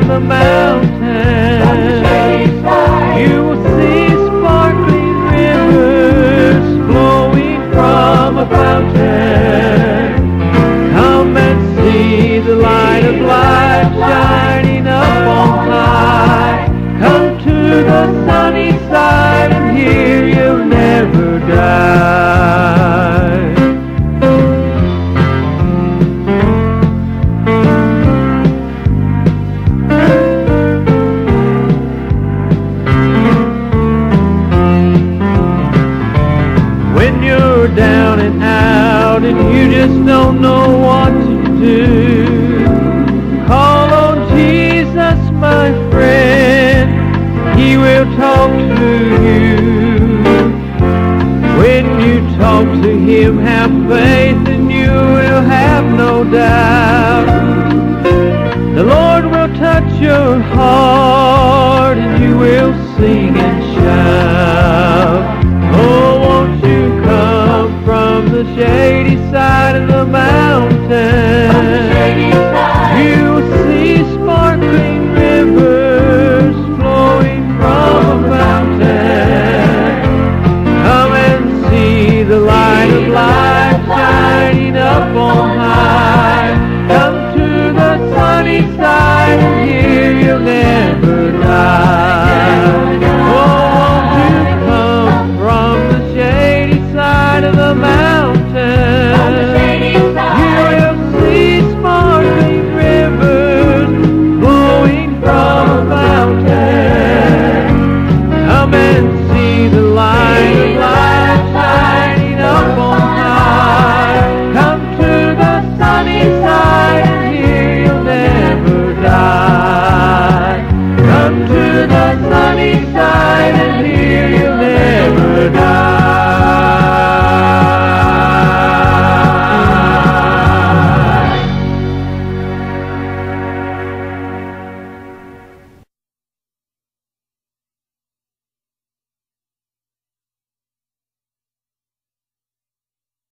The a mountain. out and you just don't know what to do. Call on Jesus, my friend. He will talk to you. When you talk to him, have faith and you will have no doubt. The Lord will touch your heart and you will sing the shady side of the mountain?